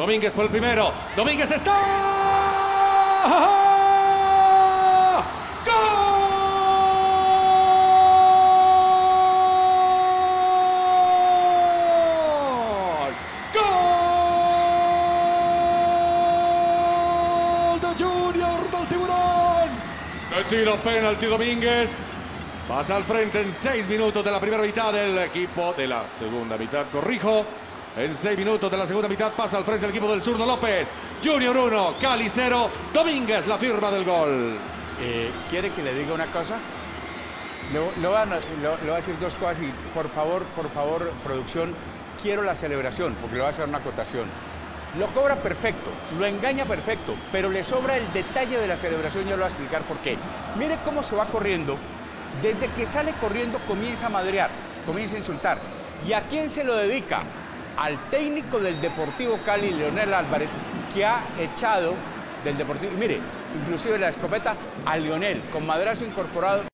Domínguez por el primero. Domínguez está. Tiro penalti Domínguez. Pasa al frente en seis minutos de la primera mitad del equipo de la segunda mitad. Corrijo. En seis minutos de la segunda mitad pasa al frente el equipo del zurdo López. Junior 1, Cali 0. Domínguez la firma del gol. Eh, ¿Quiere que le diga una cosa? Le, le voy a, voy a decir dos cosas y por favor, por favor, producción, quiero la celebración porque le voy a hacer una acotación. Lo cobra perfecto, lo engaña perfecto, pero le sobra el detalle de la celebración, yo le voy a explicar por qué. Mire cómo se va corriendo, desde que sale corriendo comienza a madrear, comienza a insultar. ¿Y a quién se lo dedica? Al técnico del Deportivo Cali, Leonel Álvarez, que ha echado del Deportivo. Y mire, inclusive la escopeta a Lionel, con madrazo incorporado